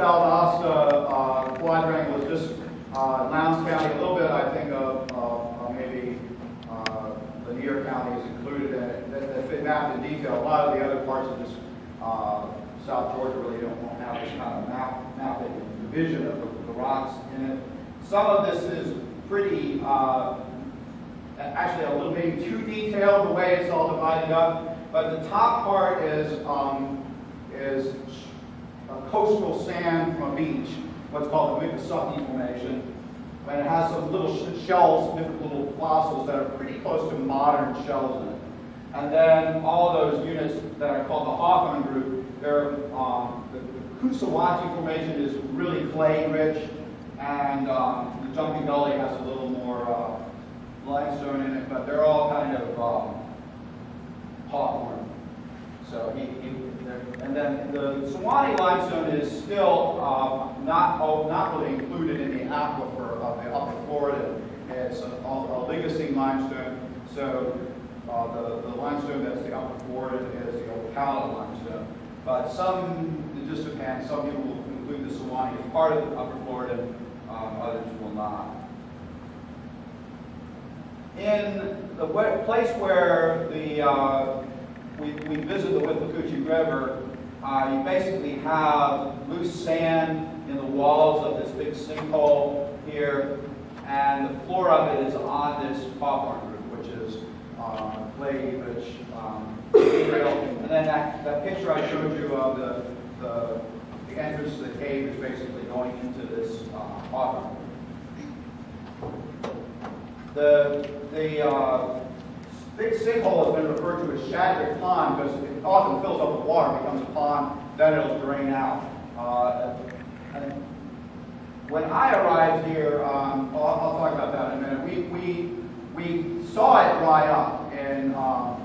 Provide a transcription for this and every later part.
Valdosta uh, quadrangle is just uh, Lowndes County, a little bit, I think, of, uh, maybe uh, Lanier County is included in it. That- That's been mapped in detail. A lot of the other parts of this, uh, South Georgia really don't won't have this kind of map, mapping division of the the rocks in it. Some of this is pretty, uh, actually a little maybe too detailed, the way it's all divided up. But the top part is, um, is coastal sand from a beach, what's called the Miccosukee Formation. And it has some little sh- shells, different little fossils that are pretty close to modern shells in it. And then all those units that are called the Hawthorn group, they're, um, the the Coosawhatchie Formation is really clay rich, and um, the Jumping Gully has a little more uh, limestone in it, but they're all kind of um, Hawthorn. So he, he, and then the Suwannee limestone is still uh, not, oh, not really included in the aquifer of the upper Florida. It's ol- oligocene limestone, so uh, the, the limestone that's the upper Florida is the Old Ocala limestone. But some, just depends, some people will include the Suwannee as part of the upper Florida, um, others will not. In the place where the, uh, we, we visit the Withlacoochee River, uh, you basically have loose sand in the walls of this big sinkhole here, and the floor of it is on this hawthorn group, which is uh, clay-rich um, material. And then that, that picture I showed you of the, the, the entrance to the cave is basically going into this uh, hawthorn. The, the uh, big sinkhole has been referred to as Shadwick Pond because it often fills up with water, becomes a pond, then it'll drain out. Uh, when I arrived here, um, I'll, I'll talk about that in a minute. We, we, we saw it dry up, and um,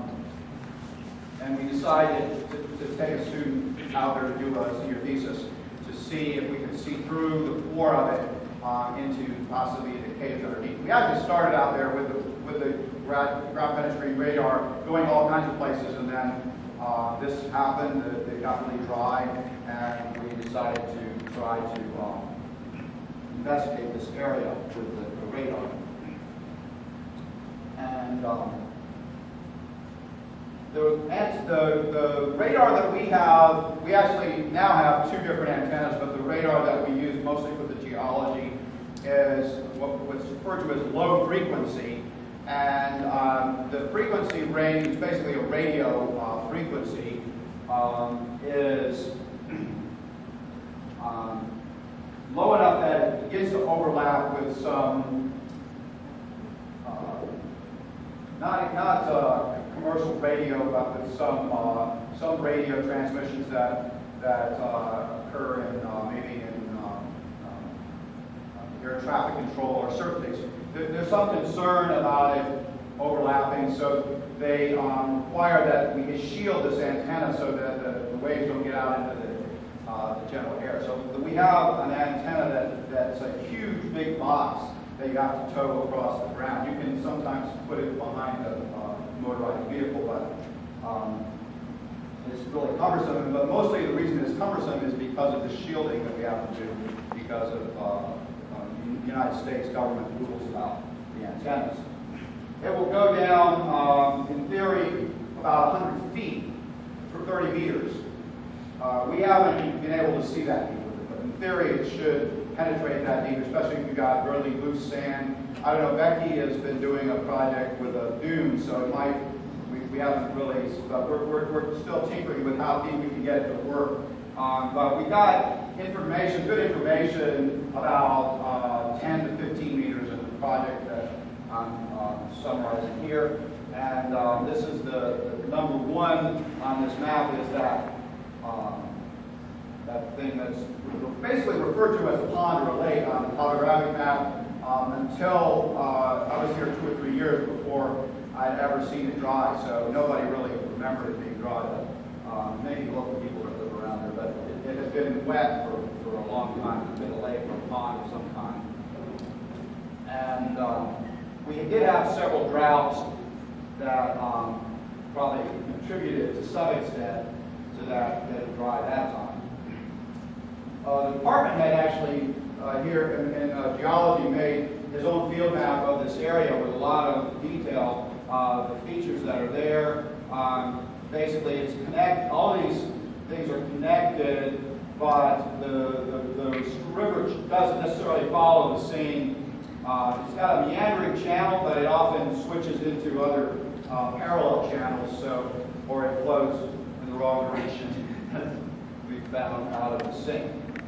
and we decided to, to take a student out there to do a senior thesis to see if we could see through the floor of it uh, into possibly the caves underneath. We actually started out there with the, with the ground, ground penetrating radar, going all kinds of places, and then uh, this happened. It, it got really dry, and we decided to try to um, investigate this area with the, the radar. And um, the, the, the radar that we have, we actually now have two different antennas, but the radar that we use mostly for the geology is what, what's referred to as low frequency. And um, the frequency range basically a radio uh, frequency, um, is um, low enough that it begins to overlap with some uh, not, not uh, commercial radio, but with some, uh, some radio transmissions that, that uh, occur in, uh, maybe in traffic control or certain things. There's some concern about it overlapping, so they um, require that we shield this antenna so that the, the waves don't get out into the, uh, the general air. So we have an antenna that, that's a huge, big box that you have to tow across the ground. You can sometimes put it behind a uh, motorized vehicle, but um, it's really cumbersome. But mostly the reason it's cumbersome is because of the shielding that we have to do because of uh, United States government rules about the antennas. It will go down, um, in theory, about 100 feet for 30 meters. Uh, we haven't been able to see that deep but in theory it should penetrate that deep, especially if you've got really loose sand. I don't know, Becky has been doing a project with a dune, so it might, we, we haven't really, but we're, we're, we're still tinkering with how deep we can get it to work. Um, but we got information, good information about uh, 10 to 15 meters of the project that I'm uh, summarizing here. And um, this is the, the number one on this map is that um, that thing that's basically referred to as a pond or lake on the topographic map um, until uh, I was here two or three years before I'd ever seen it dry. So nobody really remembered it being dry. Um, maybe local people that live around there, but it, it has been wet for, for a long time. It's been a lake or a pond of some kind. And um, we did have several droughts that um, probably contributed to some extent to that, that dry that time. Uh, the department had actually, uh, here in, in uh, geology, made his own field map of this area with a lot of detail, uh, the features that are there. Um, basically, it's connect, all these things are connected, but the, the, the river doesn't necessarily follow the same, uh, it's got a meandering channel, but it often switches into other uh, parallel channels, so, or it flows in the wrong direction, we found out of the sink.